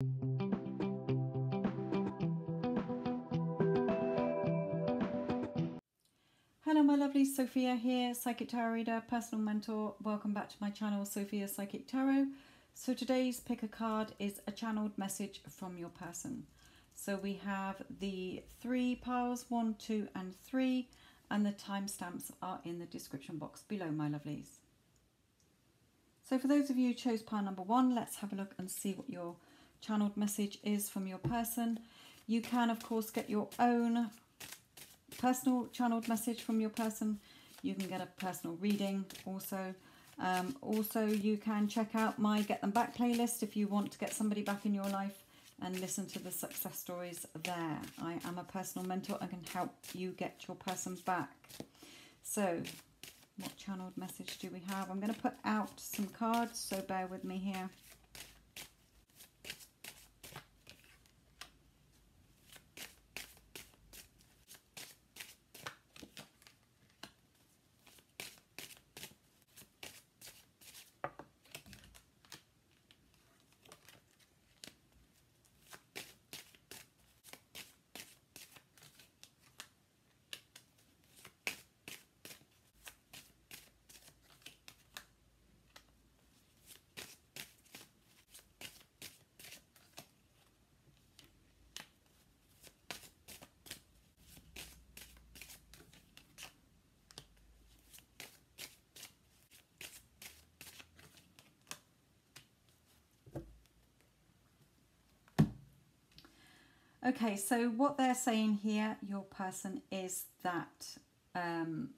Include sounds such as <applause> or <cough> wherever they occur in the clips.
Hello my lovely, Sophia here, Psychic Tarot Reader, Personal Mentor. Welcome back to my channel, Sophia Psychic Tarot. So today's pick a card is a channeled message from your person. So we have the three piles, one, two and three, and the timestamps are in the description box below my lovelies. So for those of you who chose pile number one, let's have a look and see what your channeled message is from your person. You can of course get your own personal channeled message from your person. You can get a personal reading also. Um, also, you can check out my Get Them Back playlist if you want to get somebody back in your life and listen to the success stories there. I am a personal mentor. I can help you get your person back. So, what channeled message do we have? I'm going to put out some cards, so bear with me here. Okay, so what they're saying here, your person, is that um,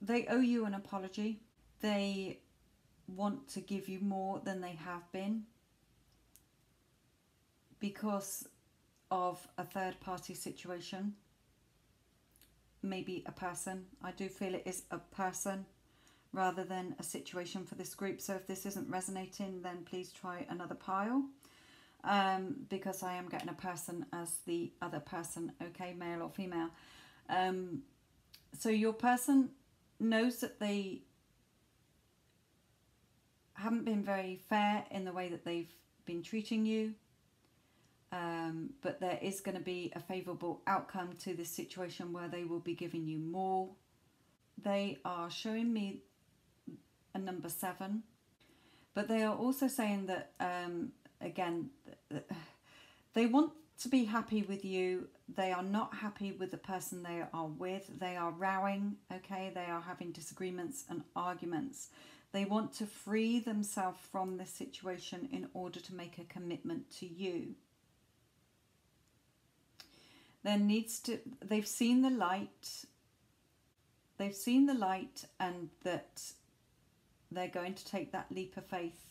they owe you an apology. They want to give you more than they have been because of a third party situation. Maybe a person. I do feel it is a person rather than a situation for this group. So if this isn't resonating, then please try another pile um, because I am getting a person as the other person, okay, male or female. Um, so your person knows that they haven't been very fair in the way that they've been treating you, um, but there is going to be a favourable outcome to this situation where they will be giving you more. They are showing me a number seven, but they are also saying that um, again, they want to be happy with you. They are not happy with the person they are with. They are rowing, okay? They are having disagreements and arguments. They want to free themselves from this situation in order to make a commitment to you. There needs to, they've seen the light, they've seen the light and that they're going to take that leap of faith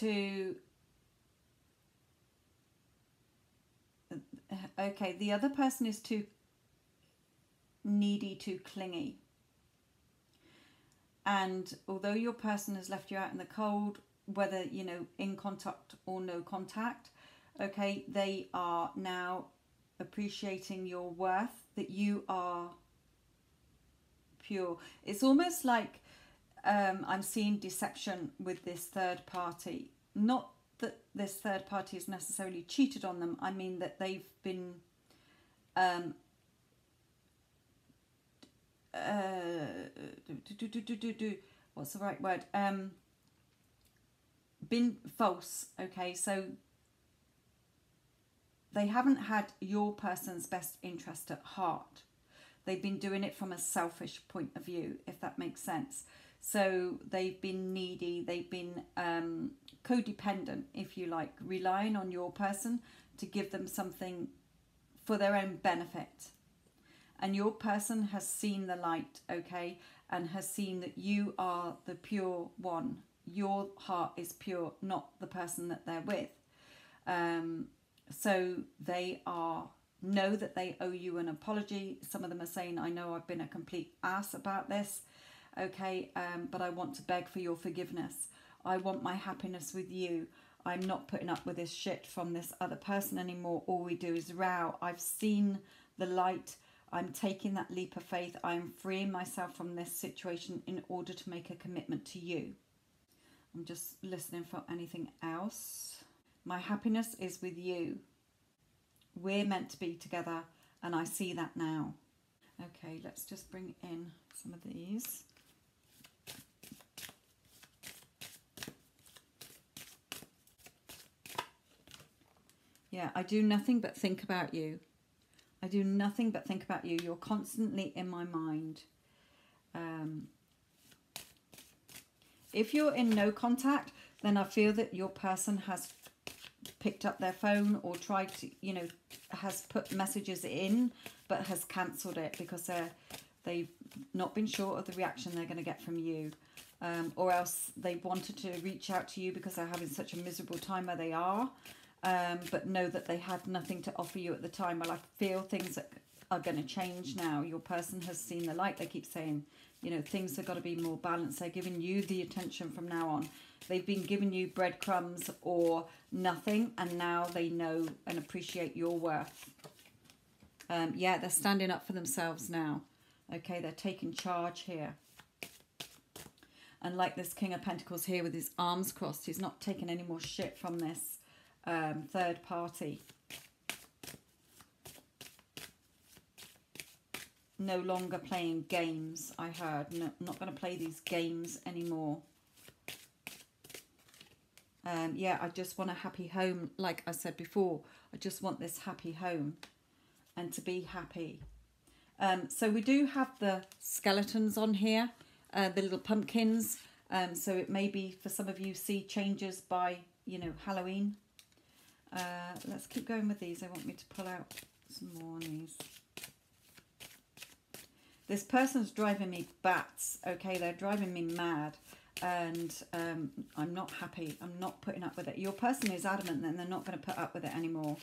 to okay the other person is too needy too clingy. And although your person has left you out in the cold whether you know in contact or no contact okay they are now appreciating your worth that you are pure. It's almost like um, I'm seeing deception with this third party. Not that this third party has necessarily cheated on them. I mean that they've been um, uh, do, do, do, what's the right word? Um, been false. Okay, so they haven't had your person's best interest at heart. They've been doing it from a selfish point of view, if that makes sense. So they've been needy, they've been um, codependent, if you like, relying on your person to give them something for their own benefit. And your person has seen the light, okay, and has seen that you are the pure one. Your heart is pure, not the person that they're with. Um, so they are know that they owe you an apology. Some of them are saying, I know I've been a complete ass about this okay, um, but I want to beg for your forgiveness. I want my happiness with you. I'm not putting up with this shit from this other person anymore. All we do is row. I've seen the light. I'm taking that leap of faith. I'm freeing myself from this situation in order to make a commitment to you. I'm just listening for anything else. My happiness is with you. We're meant to be together, and I see that now. Okay, let's just bring in some of these. Yeah, I do nothing but think about you. I do nothing but think about you. You're constantly in my mind. Um, if you're in no contact, then I feel that your person has picked up their phone or tried to, you know, has put messages in but has cancelled it because they're they've not been sure of the reaction they're going to get from you. Um, or else they wanted to reach out to you because they're having such a miserable time where they are, um, but know that they had nothing to offer you at the time. Well, I feel things are going to change now. Your person has seen the light. They keep saying, you know, things have got to be more balanced. They're giving you the attention from now on. They've been giving you breadcrumbs or nothing, and now they know and appreciate your worth. Um, yeah, they're standing up for themselves now. Okay, they're taking charge here. And like this King of Pentacles here with his arms crossed, he's not taking any more shit from this um, third party. no longer playing games, I heard. No, not going to play these games anymore. Um, yeah, I just want a happy home, like I said before. I just want this happy home and to be happy. Um, so we do have the skeletons on here, uh, the little pumpkins. Um, so it may be for some of you see changes by, you know, Halloween. Uh, let's keep going with these. I want me to pull out some more on these. This person's driving me bats, okay? They're driving me mad and um, I'm not happy. I'm not putting up with it. Your person is adamant that they're not going to put up with it anymore.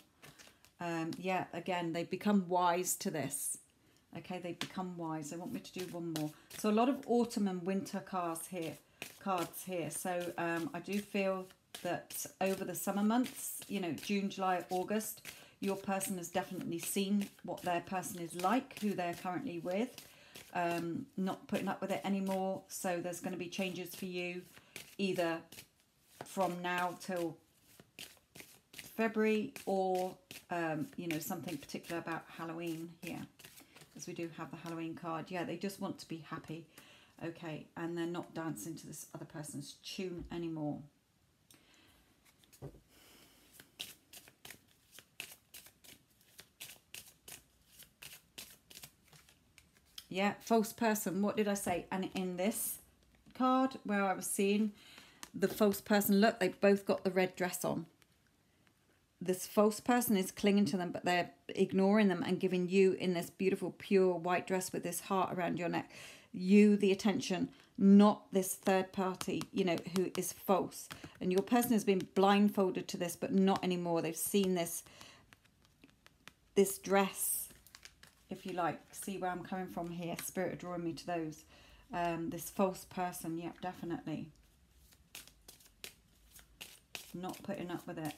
Um, yeah, again, they've become wise to this. Okay, they've become wise. They want me to do one more. So a lot of autumn and winter cards here. Cards here. So um, I do feel that over the summer months, you know, June, July, August, your person has definitely seen what their person is like, who they're currently with um, not putting up with it anymore. So there's going to be changes for you either from now till February or, um, you know, something particular about Halloween here. As we do have the Halloween card. Yeah, they just want to be happy. Okay, and they're not dancing to this other person's tune anymore. Yeah, false person. What did I say? And in this card where I was seeing the false person, look, they both got the red dress on. This false person is clinging to them, but they're ignoring them and giving you in this beautiful, pure white dress with this heart around your neck, you the attention, not this third party, you know, who is false. And your person has been blindfolded to this, but not anymore. They've seen this, this dress if you like, see where I'm coming from here. Spirit drawing me to those. Um, this false person, yep, definitely. Not putting up with it.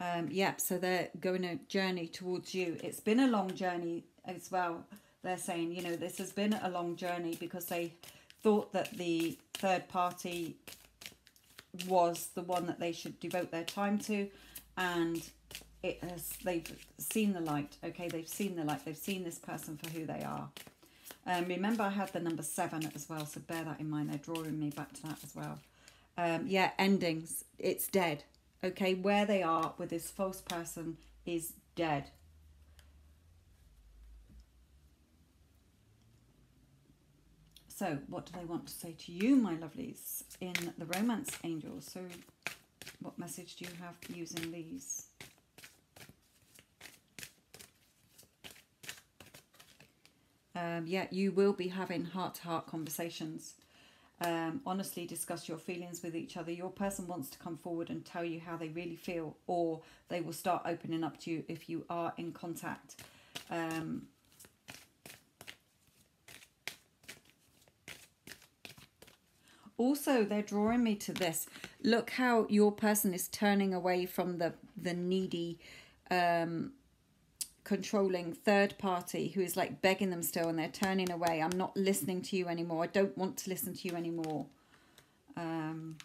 Um, yep, so they're going a journey towards you. It's been a long journey as well. They're saying, you know, this has been a long journey because they thought that the third party was the one that they should devote their time to and it has they've seen the light okay they've seen the light they've seen this person for who they are. Um, remember I had the number seven as well so bear that in mind they're drawing me back to that as well. Um, yeah endings it's dead okay where they are with this false person is dead So, what do they want to say to you, my lovelies, in the Romance Angels? So, what message do you have using these? Um, yeah, you will be having heart-to-heart -heart conversations. Um, honestly discuss your feelings with each other. Your person wants to come forward and tell you how they really feel, or they will start opening up to you if you are in contact. Um, also they're drawing me to this look how your person is turning away from the the needy um controlling third party who is like begging them still and they're turning away. I'm not listening to you anymore. I don't want to listen to you anymore. Um,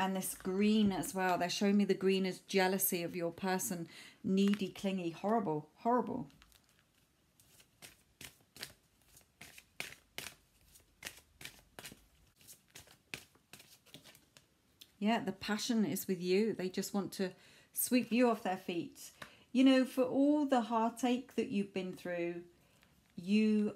and this green as well. They're showing me the green as jealousy of your person. Needy, clingy, horrible, horrible. Yeah, the passion is with you. They just want to sweep you off their feet. You know, for all the heartache that you've been through, you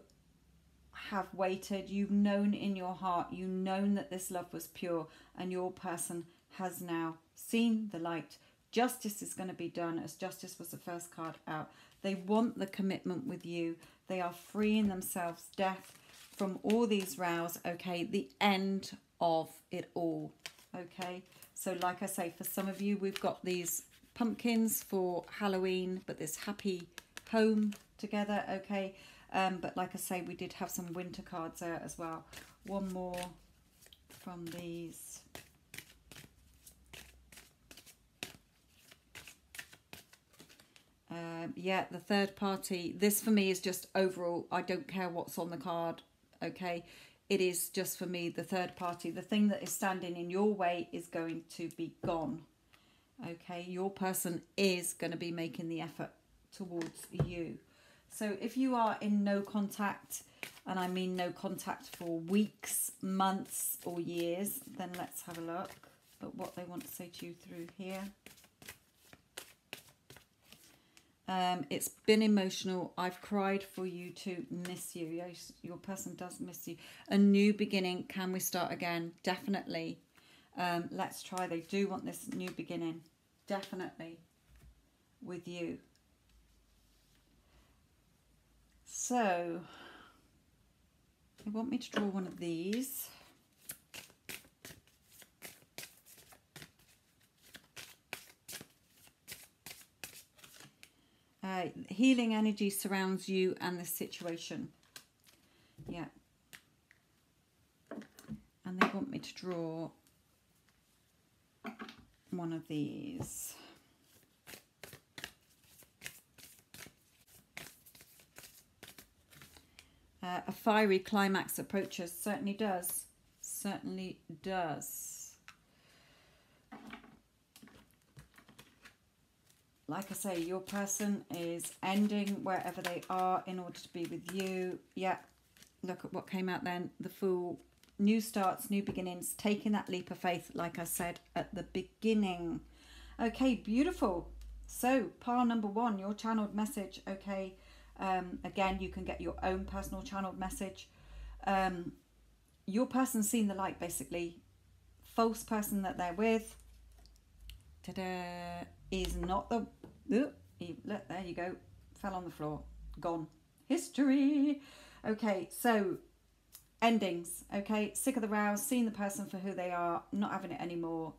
have waited. You've known in your heart, you've known that this love was pure, and your person has now seen the light. Justice is going to be done, as justice was the first card out. They want the commitment with you. They are freeing themselves, death, from all these rows. Okay, the end of it all okay? So like I say for some of you we've got these pumpkins for Halloween but this happy home together okay? Um, but like I say we did have some winter cards there as well. One more from these. Um, yeah the third party this for me is just overall I don't care what's on the card okay it is just for me the third party. The thing that is standing in your way is going to be gone. Okay? Your person is going to be making the effort towards you. So if you are in no contact and i mean no contact for weeks months or years then let's have a look at what they want to say to you through here um, it's been emotional. I've cried for you to miss you. Yes, your person does miss you. A new beginning. Can we start again? Definitely. Um, let's try. They do want this new beginning. Definitely. With you. So, they want me to draw one of these. Uh, healing energy surrounds you and the situation. Yeah. And they want me to draw one of these. Uh, a fiery climax approaches. Certainly does. Certainly does. Like I say, your person is ending wherever they are in order to be with you. Yeah, look at what came out then. The Fool, new starts, new beginnings, taking that leap of faith, like I said at the beginning. Okay, beautiful. So, pile number one, your channeled message. Okay, um, again, you can get your own personal channeled message. Um, your person's seen the light, basically. False person that they're with. Is not the... Ooh, there you go. Fell on the floor. Gone. History. Okay, so endings. Okay, sick of the rows, seeing the person for who they are, not having it anymore.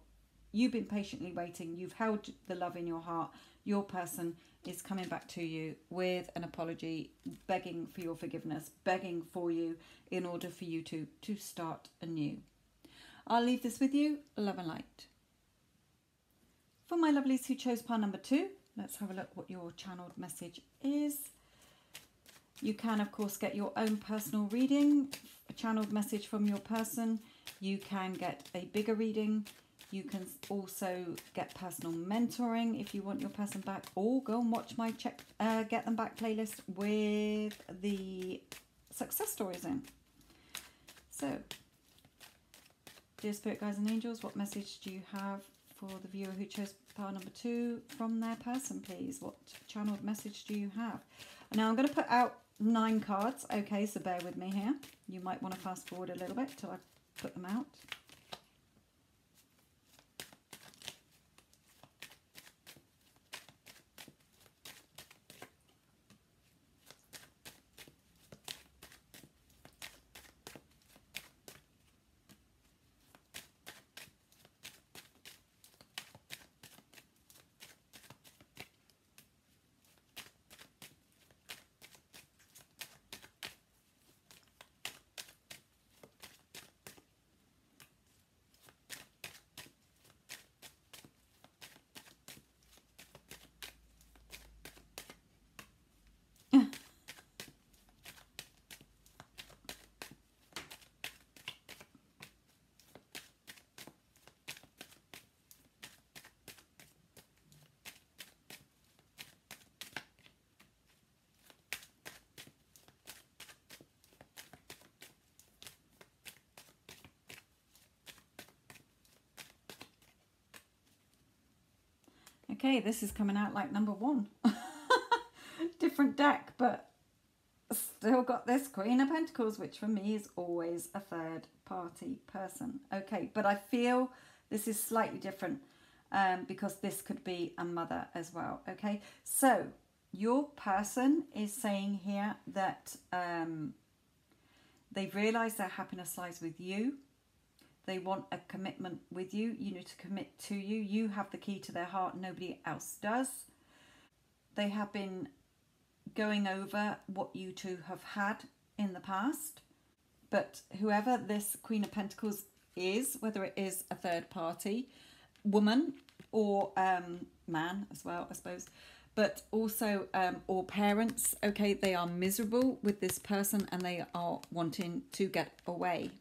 You've been patiently waiting. You've held the love in your heart. Your person is coming back to you with an apology, begging for your forgiveness, begging for you in order for you to, to start anew. I'll leave this with you. Love and light. For my lovelies who chose pile number two, let's have a look what your channeled message is. You can, of course, get your own personal reading, a channeled message from your person. You can get a bigger reading. You can also get personal mentoring if you want your person back, or go and watch my check uh, get them back playlist with the success stories in. So, dear spirit guides and angels, what message do you have for the viewer who chose pile number two from their person, please. What channeled message do you have? Now I'm going to put out nine cards. Okay, so bear with me here. You might want to fast forward a little bit till I put them out. Okay, this is coming out like number one. <laughs> Different deck, but still got this Queen of Pentacles, which for me is always a third party person. Okay, but I feel this is slightly different um, because this could be a mother as well. Okay, so your person is saying here that um, they've realized their happiness lies with you. They want a commitment with you, you know, to commit to you. You have the key to their heart, nobody else does. They have been going over what you two have had in the past. But whoever this Queen of Pentacles is, whether it is a third party, woman or um, man as well, I suppose, but also um, or parents, okay, they are miserable with this person and they are wanting to get away.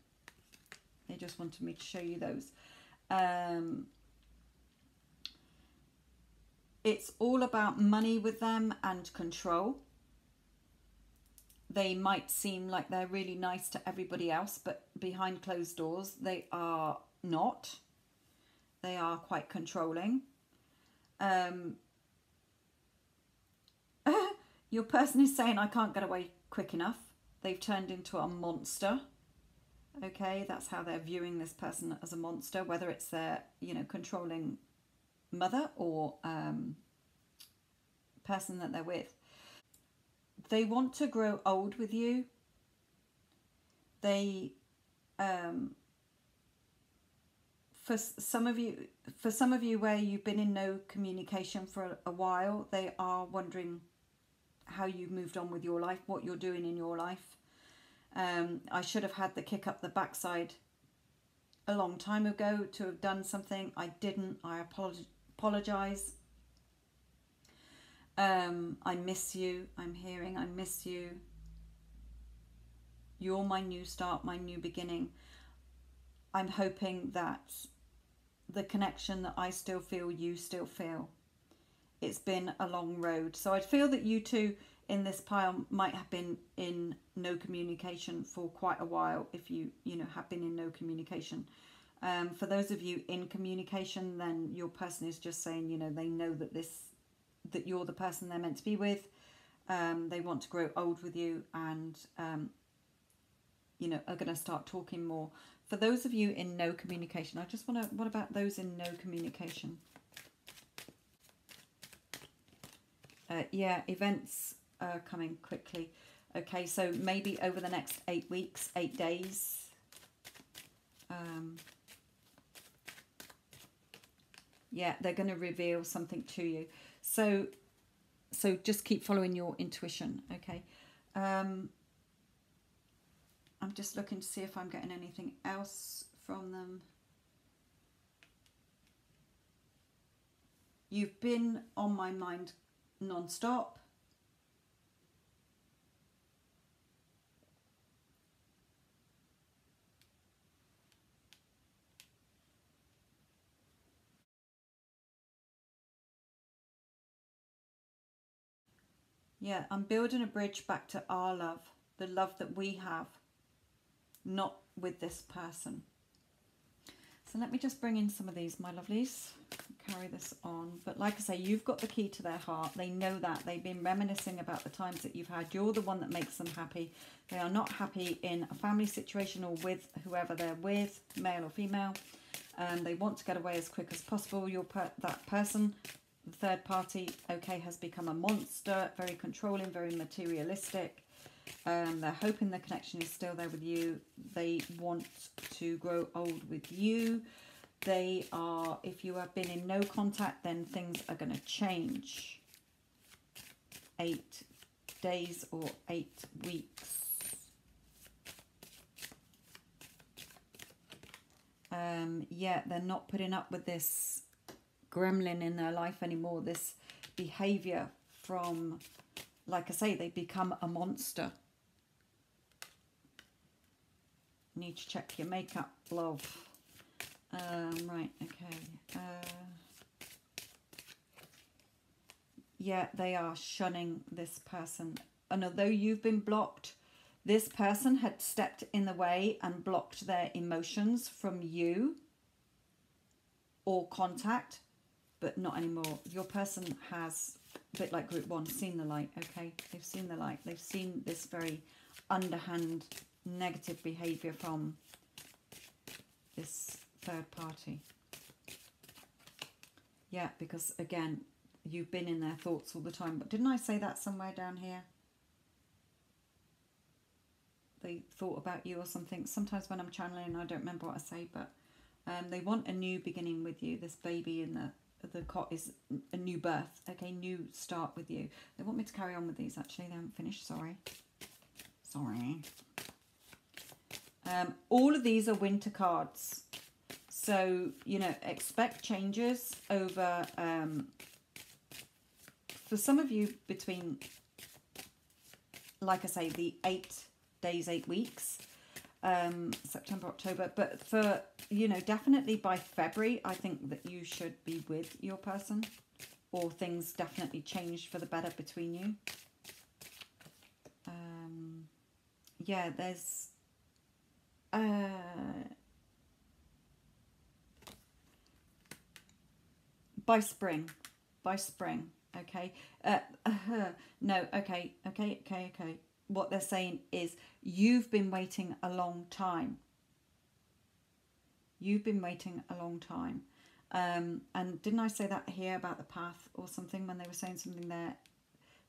They just wanted me to show you those. Um, it's all about money with them and control. They might seem like they're really nice to everybody else, but behind closed doors, they are not. They are quite controlling. Um, <laughs> your person is saying, I can't get away quick enough. They've turned into a monster. Okay, that's how they're viewing this person as a monster, whether it's their, you know, controlling mother or um, person that they're with. They want to grow old with you. They, um, for some of you, for some of you where you've been in no communication for a while, they are wondering how you moved on with your life, what you're doing in your life. Um, I should have had the kick up the backside a long time ago to have done something. I didn't. I apologize. Um, I miss you. I'm hearing I miss you. You're my new start, my new beginning. I'm hoping that the connection that I still feel, you still feel. It's been a long road. So I feel that you two in this pile might have been in no communication for quite a while if you, you know, have been in no communication. Um, for those of you in communication, then your person is just saying, you know, they know that this that you're the person they're meant to be with. Um, they want to grow old with you and, um, you know, are going to start talking more. For those of you in no communication, I just want to, what about those in no communication? Uh, yeah, events are coming quickly. Okay, so maybe over the next eight weeks, eight days. Um, yeah, they're going to reveal something to you. So, so just keep following your intuition, okay? Um, I'm just looking to see if I'm getting anything else from them. You've been on my mind non-stop. Yeah, I'm building a bridge back to our love, the love that we have, not with this person. So let me just bring in some of these, my lovelies. Carry this on. But like I say, you've got the key to their heart. They know that. They've been reminiscing about the times that you've had. You're the one that makes them happy. They are not happy in a family situation or with whoever they're with, male or female. Um, they want to get away as quick as possible. You're per that person the third party, okay, has become a monster, very controlling, very materialistic. Um, they're hoping the connection is still there with you. They want to grow old with you. They are, if you have been in no contact, then things are going to change. Eight days or eight weeks. Um, yeah, they're not putting up with this gremlin in their life anymore, this behavior from, like I say, they become a monster. Need to check your makeup, love. Um, right, okay. Uh, yeah, they are shunning this person. And although you've been blocked, this person had stepped in the way and blocked their emotions from you or contact but not anymore. Your person has, a bit like group one, seen the light, okay? They've seen the light. They've seen this very underhand negative behavior from this third party. Yeah, because again, you've been in their thoughts all the time. But didn't I say that somewhere down here? They thought about you or something. Sometimes when I'm channeling, I don't remember what I say, but um, they want a new beginning with you. This baby in the the cot is a new birth. Okay, new start with you. They want me to carry on with these. Actually, they haven't finished. Sorry. Sorry. Um, all of these are winter cards. So, you know, expect changes over, um, for some of you, between, like I say, the eight days, eight weeks, um, September, October. But for, you know, definitely by February, I think that you should be with your person or things definitely changed for the better between you. Um, yeah, there's... Uh, by spring by spring okay? Uh, uh, no okay okay okay okay. What they're saying is you've been waiting a long time you've been waiting a long time um, and didn't i say that here about the path or something when they were saying something there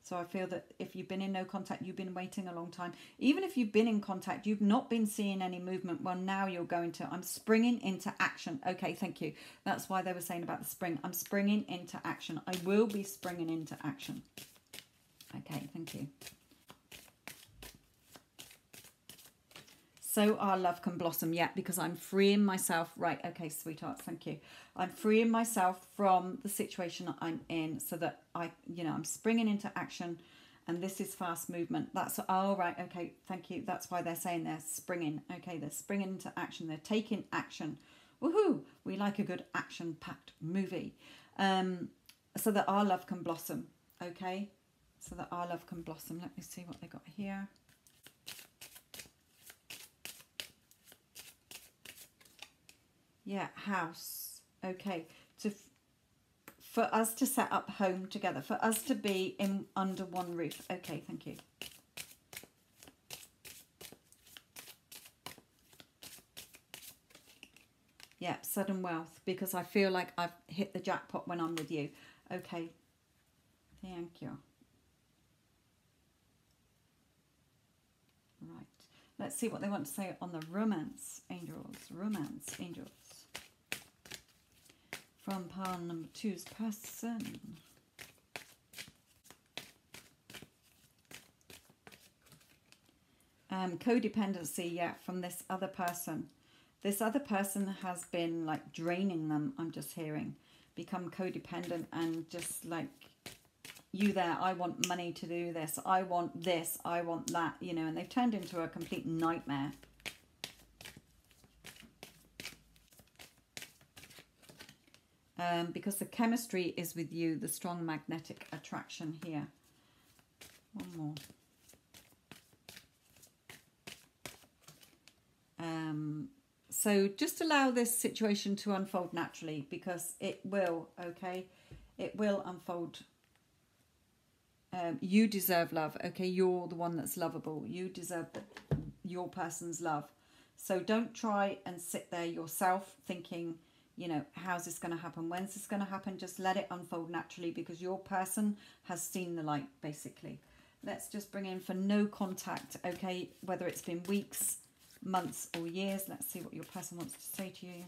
so I feel that if you've been in no contact, you've been waiting a long time. Even if you've been in contact, you've not been seeing any movement. Well, now you're going to. I'm springing into action. Okay, thank you. That's why they were saying about the spring. I'm springing into action. I will be springing into action. Okay, thank you. So our love can blossom yet because I'm freeing myself. Right, okay, sweetheart, thank you. I'm freeing myself from the situation I'm in so that I, you know, I'm springing into action and this is fast movement. That's, oh, right, okay, thank you. That's why they're saying they're springing. Okay, they're springing into action. They're taking action. Woohoo! We like a good action-packed movie. Um, so that our love can blossom, okay? So that our love can blossom. Let me see what they got here. Yeah, house. Okay. To for us to set up home together, for us to be in under one roof. Okay, thank you. Yeah, sudden wealth because I feel like I've hit the jackpot when I'm with you. Okay. Thank you. Right. Let's see what they want to say on the romance angels. Romance angels from pile number two's person. Um, codependency, yeah, from this other person. This other person has been like draining them, I'm just hearing. Become codependent and just like, you there, I want money to do this, I want this, I want that, you know, and they've turned into a complete nightmare. Um, because the chemistry is with you, the strong magnetic attraction here. One more. Um, so just allow this situation to unfold naturally because it will, okay? It will unfold. Um, you deserve love, okay? You're the one that's lovable. You deserve your person's love. So don't try and sit there yourself thinking you know, how's this going to happen? When's this going to happen? Just let it unfold naturally because your person has seen the light, basically. Let's just bring in for no contact, okay? Whether it's been weeks, months or years. Let's see what your person wants to say to you.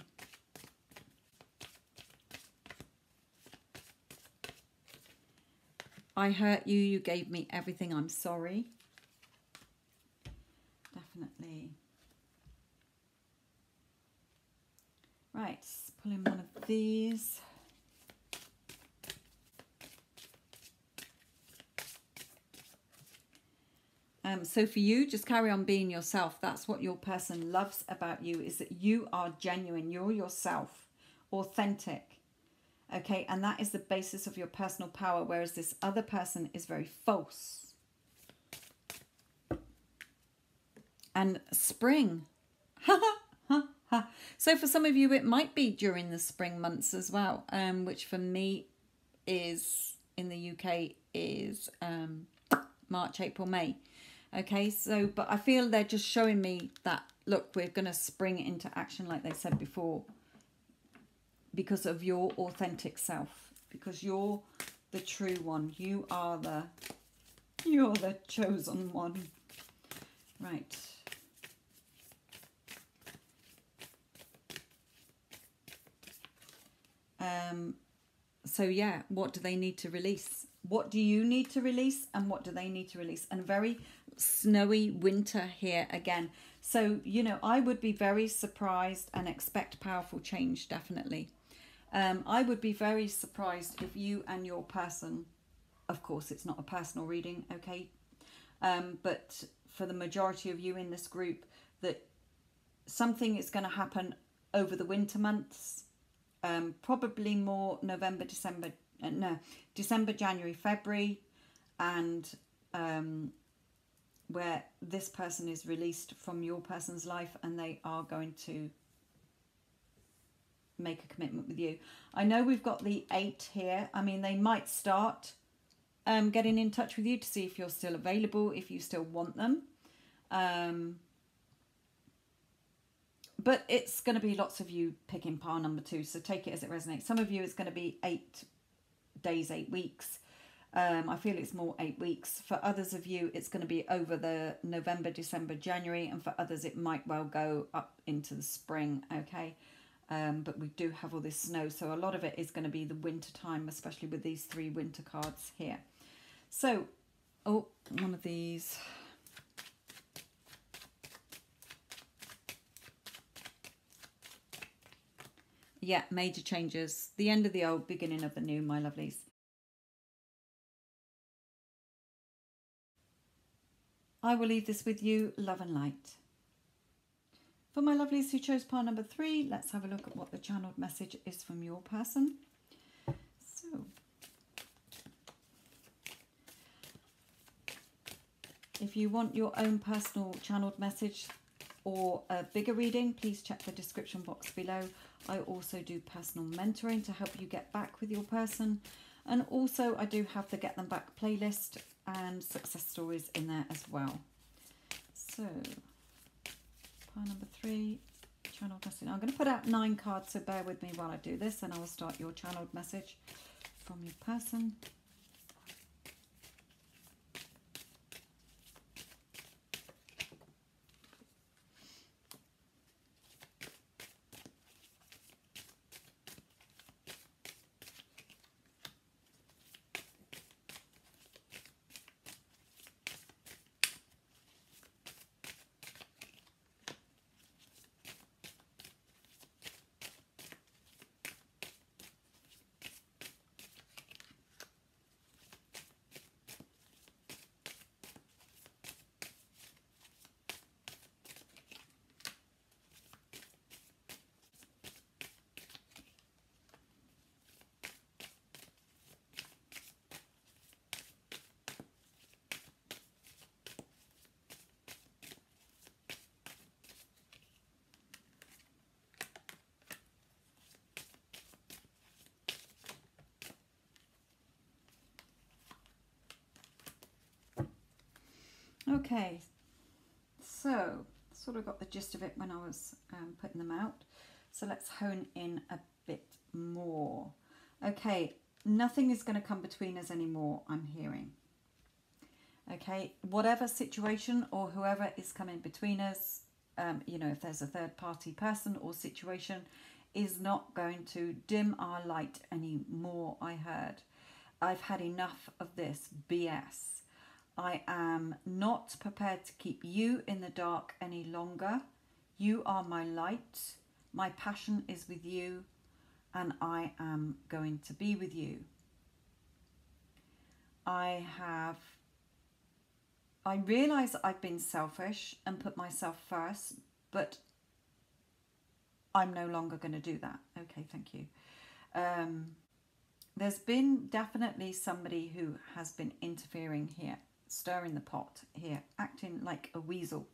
I hurt you. You gave me everything. I'm sorry. Definitely. Right, pull in one of these. Um, so for you, just carry on being yourself. That's what your person loves about you is that you are genuine. You're yourself, authentic. Okay, and that is the basis of your personal power, whereas this other person is very false. And spring. <laughs> So for some of you, it might be during the spring months as well, um, which for me is in the UK is um, March, April, May. Okay, so but I feel they're just showing me that look, we're going to spring into action like they said before because of your authentic self, because you're the true one. You are the you're the chosen one. Right. Um, so yeah, what do they need to release? What do you need to release and what do they need to release? And very snowy winter here again. So, you know, I would be very surprised and expect powerful change, definitely. Um, I would be very surprised if you and your person, of course, it's not a personal reading, okay? Um, but for the majority of you in this group, that something is going to happen over the winter months um, probably more November, December, uh, no, December, January, February, and um, where this person is released from your person's life and they are going to make a commitment with you. I know we've got the eight here. I mean, they might start um, getting in touch with you to see if you're still available, if you still want them. Um, but it's going to be lots of you picking pile number two, so take it as it resonates. Some of you it's going to be eight days, eight weeks. Um, I feel it's more eight weeks. For others of you, it's going to be over the November, December, January, and for others, it might well go up into the spring. Okay, um, but we do have all this snow, so a lot of it is going to be the winter time, especially with these three winter cards here. So, oh, one of these. Yeah, major changes. The end of the old, beginning of the new, my lovelies. I will leave this with you, love and light. For my lovelies who chose pile number three, let's have a look at what the channeled message is from your person. So, if you want your own personal channeled message or a bigger reading, please check the description box below. I also do personal mentoring to help you get back with your person. And also I do have the Get Them Back playlist and success stories in there as well. So, pile number three, channel message. I'm going to put out nine cards, so bear with me while I do this and I will start your channeled message from your person. Okay, so sort of got the gist of it when I was um, putting them out. So let's hone in a bit more. Okay, nothing is going to come between us anymore, I'm hearing. Okay, whatever situation or whoever is coming between us, um, you know, if there's a third party person or situation, is not going to dim our light anymore, I heard. I've had enough of this BS. I am not prepared to keep you in the dark any longer. You are my light. My passion is with you, and I am going to be with you. I have, I realize I've been selfish and put myself first, but I'm no longer going to do that. Okay, thank you. Um, there's been definitely somebody who has been interfering here stirring the pot here, acting like a weasel.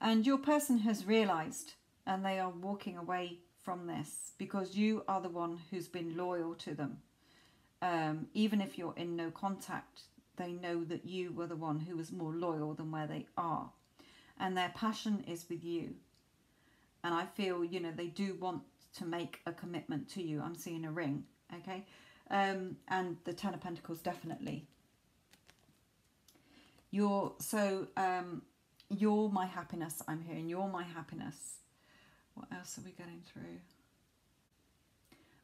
And your person has realized and they are walking away from this because you are the one who's been loyal to them. Um, even if you're in no contact, they know that you were the one who was more loyal than where they are. And their passion is with you. And I feel, you know, they do want to make a commitment to you. I'm seeing a ring, okay? Um, and the Ten of Pentacles, definitely. You're, so, um, you're my happiness, I'm hearing. You're my happiness. What else are we getting through?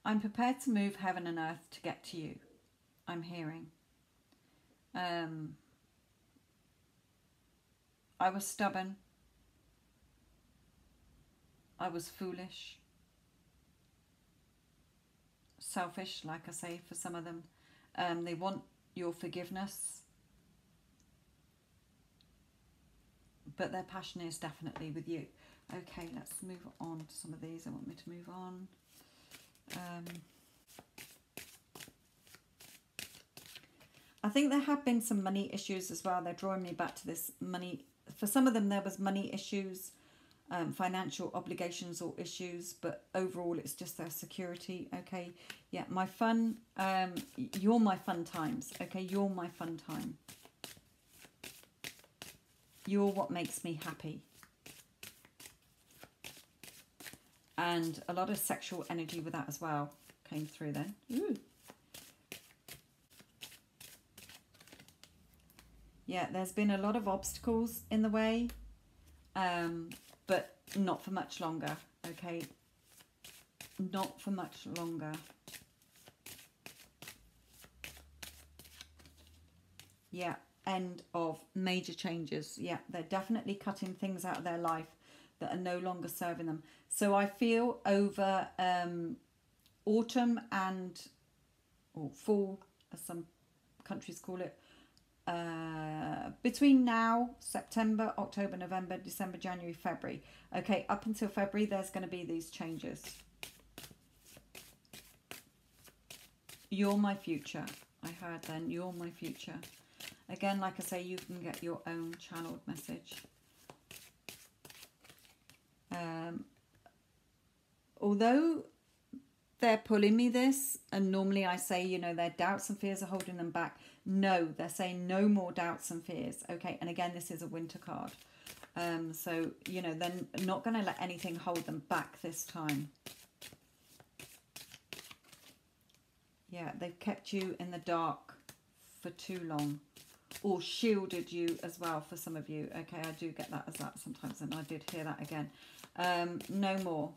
I'm prepared to move heaven and earth to get to you. I'm hearing. Um, I was stubborn. I was foolish. Selfish, like I say, for some of them. Um, they want your forgiveness. But their passion is definitely with you. Okay, let's move on to some of these. I want me to move on. Um, I think there have been some money issues as well. They're drawing me back to this money. For some of them, there was money issues, um, financial obligations or issues, but overall, it's just their security. Okay, yeah, my fun. Um, you're my fun times. Okay, you're my fun time. You're what makes me happy. And a lot of sexual energy with that as well came through then. Ooh. Yeah, there's been a lot of obstacles in the way, um, but not for much longer, okay? Not for much longer. Yeah, end of major changes. Yeah, they're definitely cutting things out of their life that are no longer serving them. So I feel over um, autumn and or fall, as some countries call it, uh, between now, September, October, November, December, January, February. Okay, up until February, there's going to be these changes. You're my future. I heard then, you're my future. Again, like I say, you can get your own channeled message. Um, although they're pulling me this, and normally I say, you know, their doubts and fears are holding them back. No, they're saying no more doubts and fears. Okay, and again, this is a winter card. Um, so, you know, they're not going to let anything hold them back this time. Yeah, they've kept you in the dark for too long. Or shielded you as well for some of you. Okay, I do get that as that sometimes, and I did hear that again. Um, no more.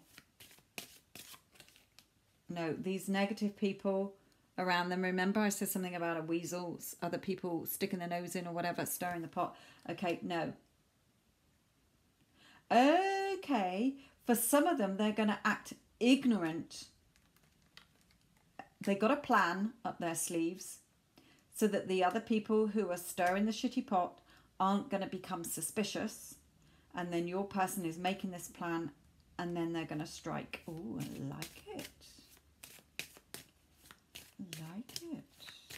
No, these negative people around them. Remember I said something about a weasel, other people sticking their nose in or whatever, stirring the pot. Okay, no. Okay, for some of them, they're going to act ignorant. They got a plan up their sleeves so that the other people who are stirring the shitty pot aren't going to become suspicious and then your person is making this plan and then they're going to strike. Oh, I like it. Like it.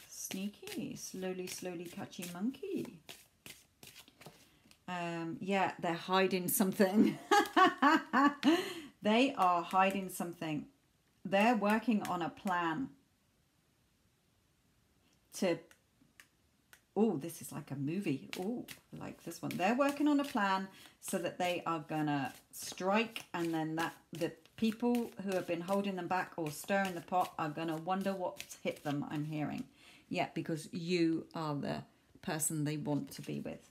Sneaky. Slowly, slowly catchy monkey. Um, yeah, they're hiding something. <laughs> they are hiding something. They're working on a plan to oh, this is like a movie. Oh, like this one. They're working on a plan so that they are gonna strike, and then that the people who have been holding them back or stirring the pot are gonna wonder what's hit them. I'm hearing, yeah, because you are the person they want to be with.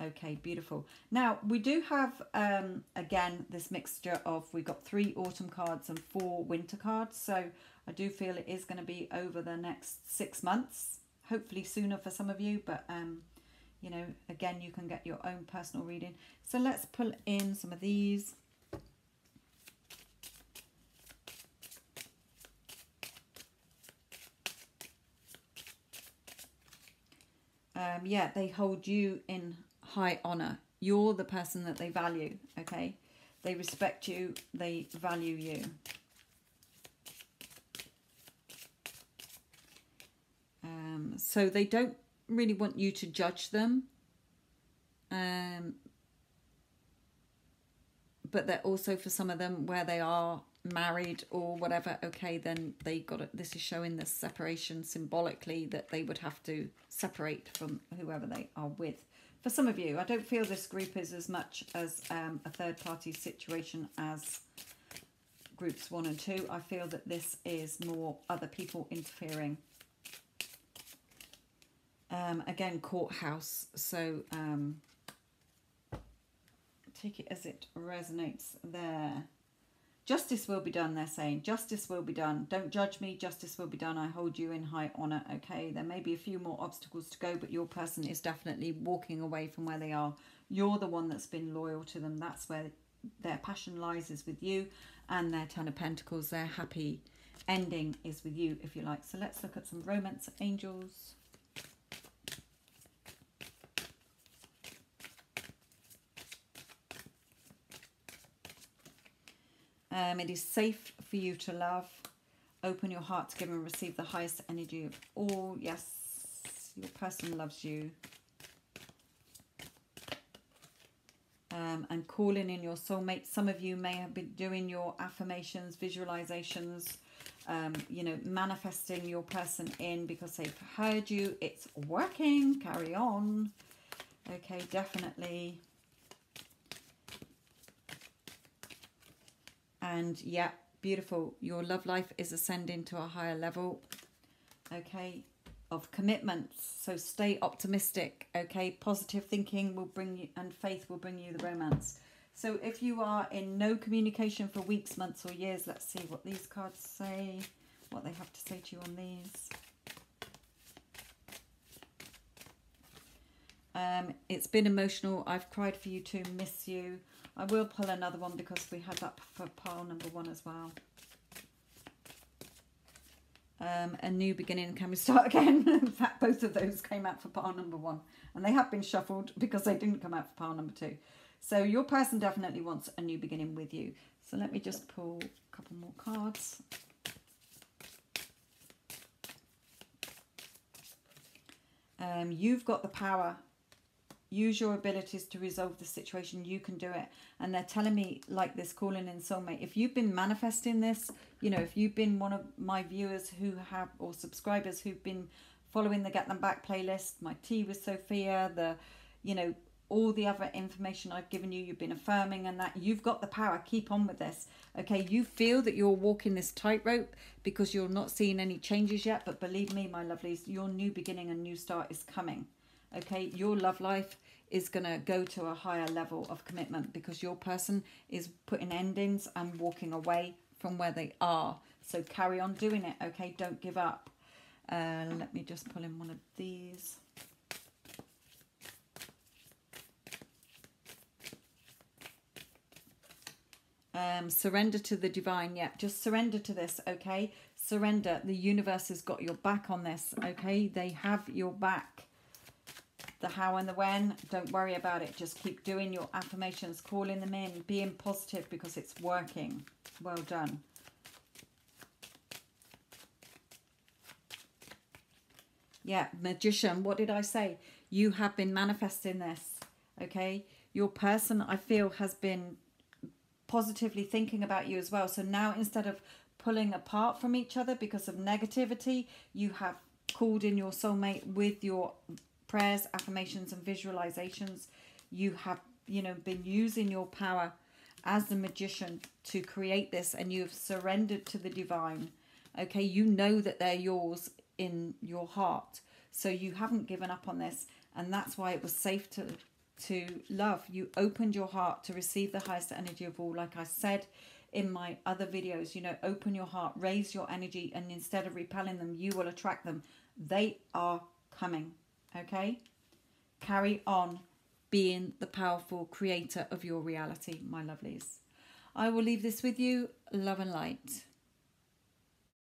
Okay, beautiful. Now, we do have, um, again, this mixture of, we've got three autumn cards and four winter cards. So I do feel it is going to be over the next six months hopefully sooner for some of you, but um, you know, again, you can get your own personal reading. So let's pull in some of these. Um, yeah, they hold you in high honor. You're the person that they value, okay? They respect you, they value you. So they don't really want you to judge them. Um, but they're also for some of them where they are married or whatever okay then they got it this is showing the separation symbolically that they would have to separate from whoever they are with for some of you i don't feel this group is as much as um, a third party situation as groups one and two i feel that this is more other people interfering um, again courthouse so um, take it as it resonates there Justice will be done, they're saying. Justice will be done. Don't judge me. Justice will be done. I hold you in high honour. Okay, there may be a few more obstacles to go, but your person is definitely walking away from where they are. You're the one that's been loyal to them. That's where their passion lies, is with you. And their Ten of Pentacles, their happy ending is with you, if you like. So let's look at some romance angels. Um, it is safe for you to love. Open your heart to give and receive the highest energy of all. Yes, your person loves you. Um, and calling in your soulmate. Some of you may have been doing your affirmations, visualizations, um, you know, manifesting your person in because they've heard you. It's working. Carry on. Okay, definitely. And yeah beautiful. Your love life is ascending to a higher level. Okay of commitments. So stay optimistic okay? Positive thinking will bring you and faith will bring you the romance. So if you are in no communication for weeks months or years let's see what these cards say what they have to say to you on these. Um, it's been emotional. I've cried for you too miss you I will pull another one because we had that for pile number one as well. Um, a new beginning. Can we start again? <laughs> In fact, both of those came out for pile number one. And they have been shuffled because they didn't come out for pile number two. So your person definitely wants a new beginning with you. So let me just pull a couple more cards. Um, you've got the power use your abilities to resolve the situation you can do it. And they're telling me like this calling in soulmate if you've been manifesting this you know if you've been one of my viewers who have or subscribers who've been following the get them back playlist my tea with sophia the you know all the other information i've given you you've been affirming and that you've got the power keep on with this. Okay you feel that you're walking this tightrope because you're not seeing any changes yet but believe me my lovelies your new beginning and new start is coming okay? Your love life is going to go to a higher level of commitment because your person is putting endings and walking away from where they are. So carry on doing it okay? Don't give up. Uh, let me just pull in one of these. Um, surrender to the divine yeah just surrender to this okay? Surrender. The universe has got your back on this okay? They have your back the how and the when. Don't worry about it. Just keep doing your affirmations, calling them in, being positive because it's working. Well done. Yeah, magician. What did I say? You have been manifesting this. Okay. Your person, I feel, has been positively thinking about you as well. So now instead of pulling apart from each other because of negativity, you have called in your soulmate with your prayers, affirmations, and visualizations, you have, you know, been using your power as the magician to create this and you've surrendered to the divine. Okay, you know that they're yours in your heart. So you haven't given up on this. And that's why it was safe to to love. You opened your heart to receive the highest energy of all. Like I said in my other videos, you know, open your heart, raise your energy, and instead of repelling them, you will attract them. They are coming okay? Carry on being the powerful creator of your reality, my lovelies. I will leave this with you. Love and light.